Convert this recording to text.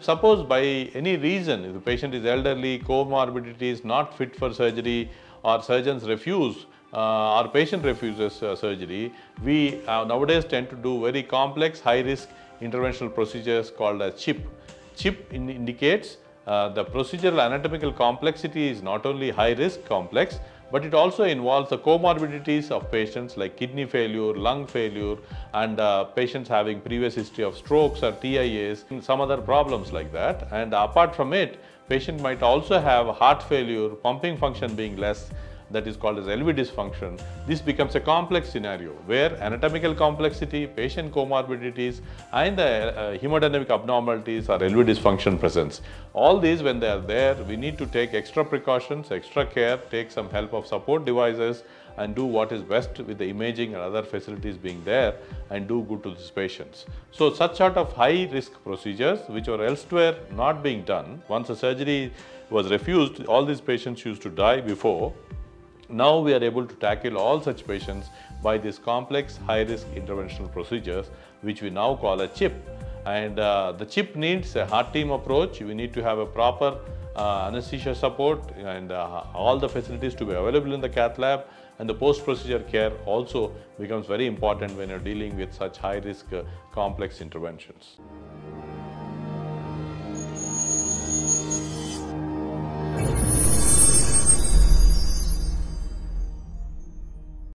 Suppose by any reason, if the patient is elderly, comorbidities, not fit for surgery, or surgeons refuse, uh, or patient refuses uh, surgery, we uh, nowadays tend to do very complex, high risk interventional procedures called as CHIP. CHIP in indicates uh, the procedural anatomical complexity is not only high risk complex, but it also involves the comorbidities of patients like kidney failure, lung failure, and uh, patients having previous history of strokes or TIAs, and some other problems like that. And apart from it, patient might also have heart failure, pumping function being less, that is called as LV dysfunction. This becomes a complex scenario where anatomical complexity, patient comorbidities, and the uh, hemodynamic abnormalities or LV dysfunction presents. All these, when they are there, we need to take extra precautions, extra care, take some help of support devices, and do what is best with the imaging and other facilities being there and do good to these patients. So, such sort of high risk procedures which were elsewhere not being done, once a surgery was refused, all these patients used to die before. Now we are able to tackle all such patients by these complex high risk interventional procedures which we now call a CHIP. And uh, the CHIP needs a heart team approach. We need to have a proper uh, anesthesia support and uh, all the facilities to be available in the cath lab and the post procedure care also becomes very important when you're dealing with such high risk uh, complex interventions.